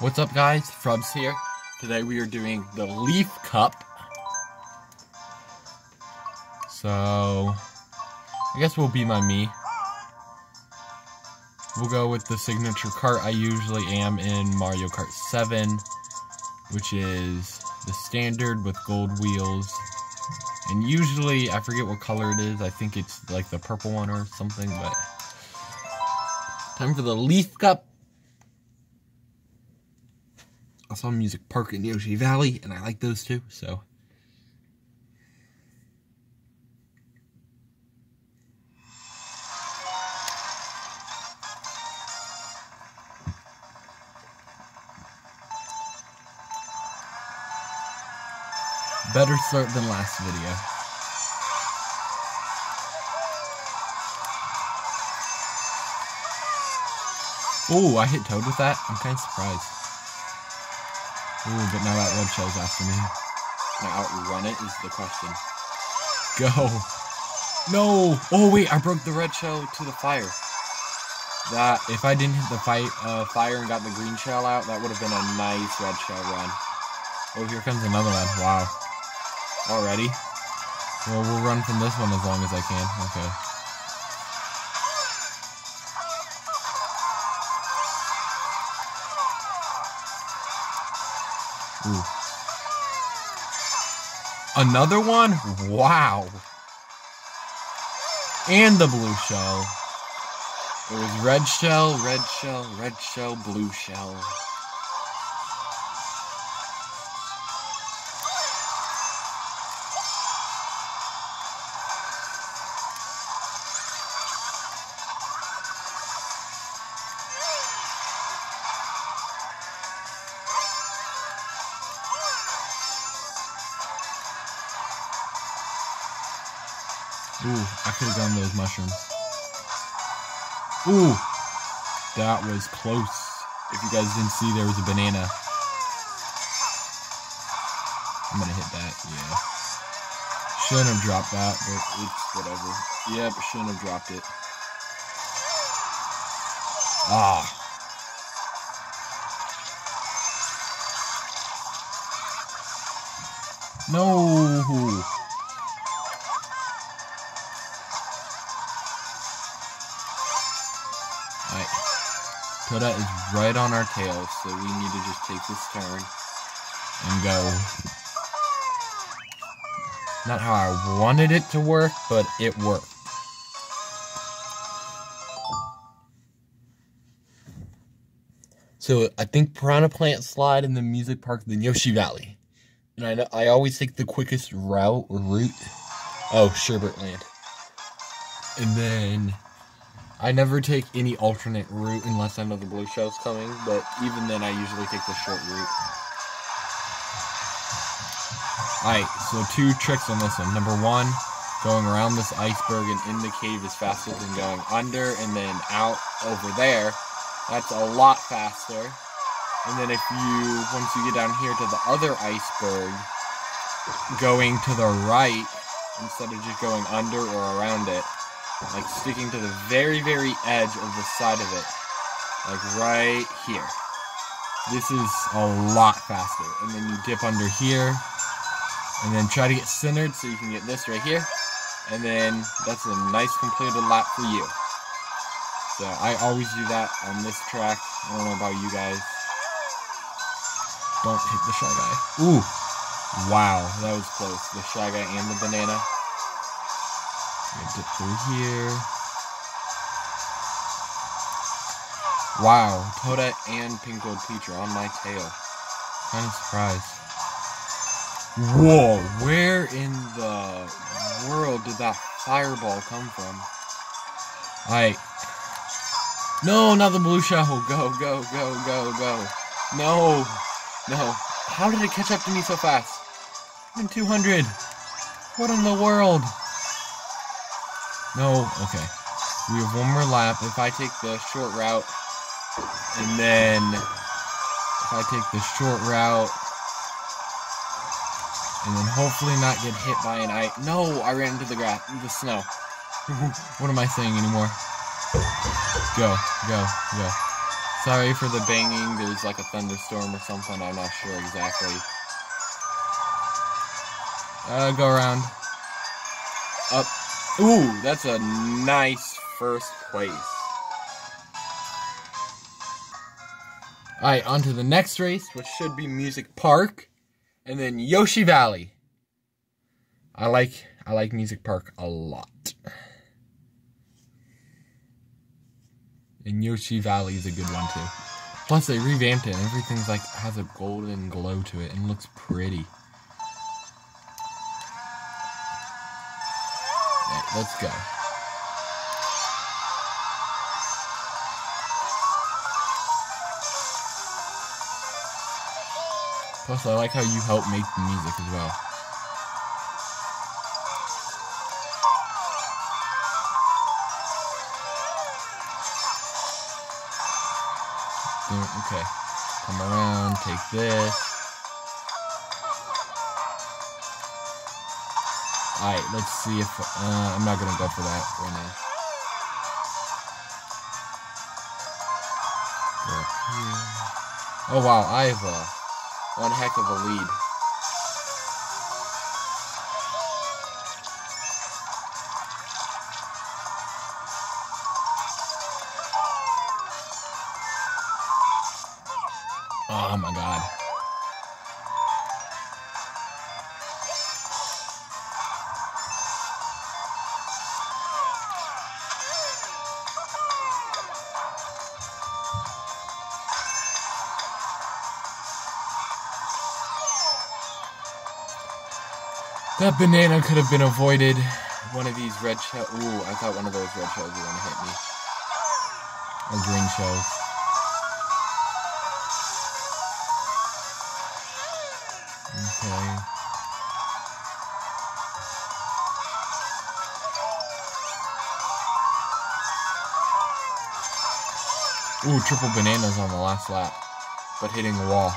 What's up guys, Frubbs here. Today we are doing the Leaf Cup. So, I guess we'll be my me. We'll go with the signature cart I usually am in Mario Kart 7, which is the standard with gold wheels. And usually, I forget what color it is, I think it's like the purple one or something, but... Time for the Leaf Cup. I saw Music Park in Yoshi Valley, and I like those two, so. Better start than last video. Oh, I hit Toad with that? I'm kind of surprised. Ooh, but now that red shell's after me. Can I outrun it is the question. Go. No! Oh wait, I broke the red shell to the fire. That, if I didn't hit the fight, uh, fire and got the green shell out, that would have been a nice red shell run. Oh, here comes another one. Wow. Already? Well, we'll run from this one as long as I can. Okay. Ooh. Another one? Wow. And the blue shell. It was red shell, red shell, red shell, blue shell. Ooh, I could have gotten those mushrooms. Ooh, that was close. If you guys didn't see, there was a banana. I'm gonna hit that, yeah. Shouldn't have dropped that, but it's whatever. Yep, shouldn't have dropped it. Ah. No. Alright. Toda is right on our tail, so we need to just take this turn and go. Not how I wanted it to work, but it worked. So I think Piranha Plant Slide in the music park, then Yoshi Valley. And I I always take the quickest route or route. Oh, Sherbert Land. And then I never take any alternate route unless I know the blue shell's coming, but even then I usually take the short route. Alright, so two tricks on this one. Number one, going around this iceberg and in the cave is faster than going under and then out over there. That's a lot faster. And then if you, once you get down here to the other iceberg, going to the right instead of just going under or around it, like sticking to the very, very edge of the side of it. Like right here. This is a lot faster. And then you dip under here. And then try to get centered so you can get this right here. And then that's a nice completed lap for you. So I always do that on this track. I don't know about you guys. Don't hit the Shy Guy. Ooh. Wow, that was close. The Shy Guy and the banana. Dip through here. Wow, Toadette and Pink Gold Peach are on my tail. Kind of surprised. Whoa, where in the world did that fireball come from? Alright. No, not the blue shell. Go, go, go, go, go. No, no. How did it catch up to me so fast? I'm 200. What in the world? No, okay. We have one more lap. If I take the short route, and then if I take the short route, and then hopefully not get hit by an ice. No, I ran into the grass, the snow. what am I saying anymore? Go, go, go. Sorry for the banging. There's like a thunderstorm or something. I'm not sure exactly. Uh, go around. Up. Ooh, that's a nice first place. Alright, on to the next race, which should be Music Park. And then Yoshi Valley. I like I like Music Park a lot. And Yoshi Valley is a good one too. Plus they revamped it and everything's like has a golden glow to it and looks pretty. Let's go. Plus I like how you help make the music as well. Okay. Come around, take this. Alright, let's see if... Uh, I'm not going to go for that right now. Oh wow, I have a, one heck of a lead. Oh my god. That banana could have been avoided. One of these red shells. Ooh, I thought one of those red shells were going to hit me. Or green shells. Okay. Ooh, triple bananas on the last lap, but hitting the wall.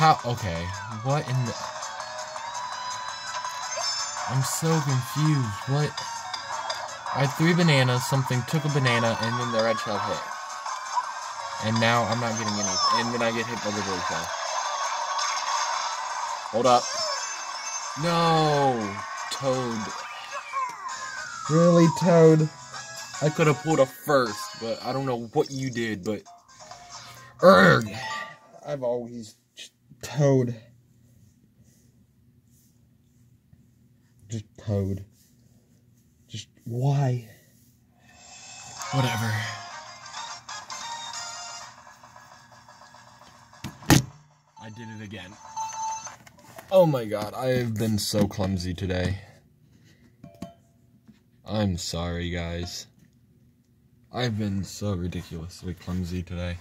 How? Okay, what in the? I'm so confused. What? I had three bananas, something took a banana, and then the red shell hit. And now I'm not getting any. And then I get hit by the blue shell. Hold up. No! Toad. Really, Toad? I could have pulled a first, but I don't know what you did, but... Erg! I've always... Toad. Just Toad. Just why? Whatever. I did it again. Oh my god, I have been so clumsy today. I'm sorry, guys. I've been so ridiculously clumsy today.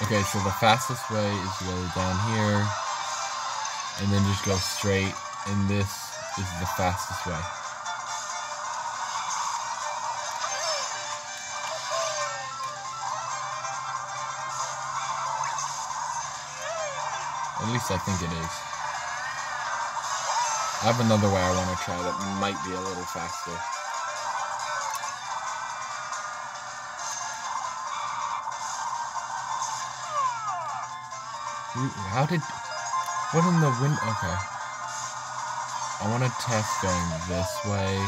Okay, so the fastest way is to go down here, and then just go straight, and this is the fastest way. At least I think it is. I have another way I want to try that might be a little faster. How did... What in the wind... Okay. I want to test going this way.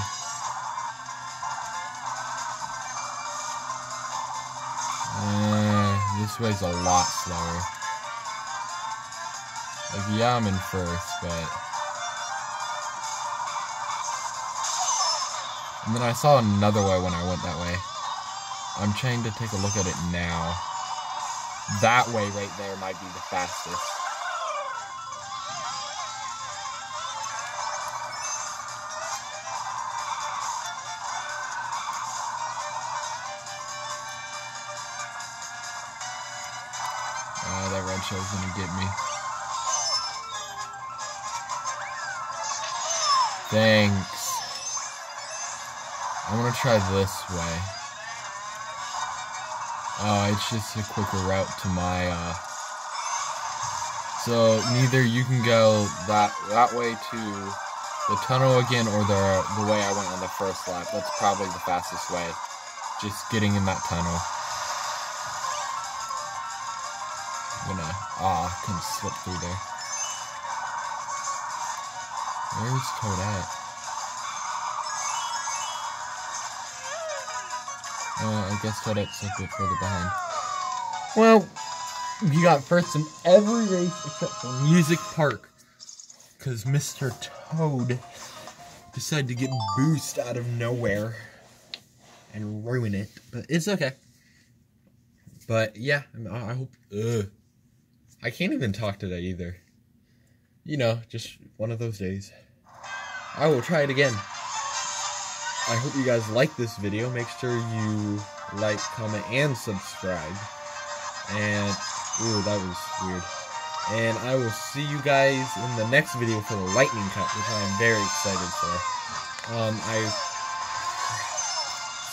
Uh, this way's a lot slower. Like, yeah, I'm in first, but... And then I saw another way when I went that way. I'm trying to take a look at it now. That way right there might be the fastest. Uh, that red shell's gonna get me. Thanks. I'm gonna try this way. Oh, it's just a quicker route to my, uh... So neither you can go that that way to the tunnel again or the the way I went on the first lap. That's probably the fastest way. Just getting in that tunnel. I'm gonna ah can slip through there. Where's Toadette? Uh, I guess Toadette's a bit further behind. Well, you got first in every race except for Music Park. Because Mr. Toad decided to get boost out of nowhere and ruin it. But it's okay. But yeah, I hope. Ugh. I can't even talk today either. You know, just one of those days. I will try it again. I hope you guys like this video. Make sure you like, comment, and subscribe. And, ooh, that was weird. And I will see you guys in the next video for the lightning cup, which I am very excited for. Um, I...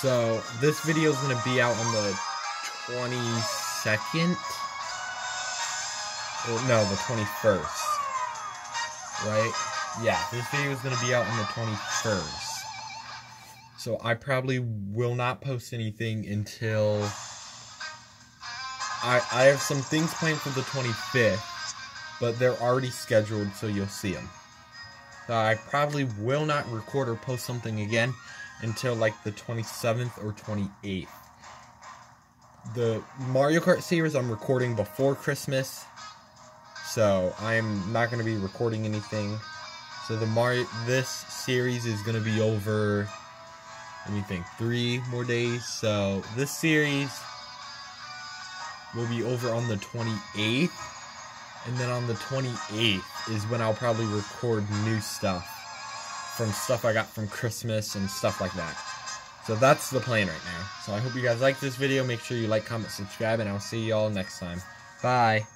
So, this video is going to be out on the 22nd? no, the 21st. Right? Yeah, this video is going to be out on the 21st. So I probably will not post anything until I I have some things planned for the 25th, but they're already scheduled, so you'll see them. So I probably will not record or post something again until like the 27th or 28th. The Mario Kart series I'm recording before Christmas, so I'm not going to be recording anything. So the Mario this series is going to be over let me think, three more days. So this series will be over on the 28th. And then on the 28th is when I'll probably record new stuff from stuff I got from Christmas and stuff like that. So that's the plan right now. So I hope you guys like this video. Make sure you like, comment, subscribe, and I'll see you all next time. Bye.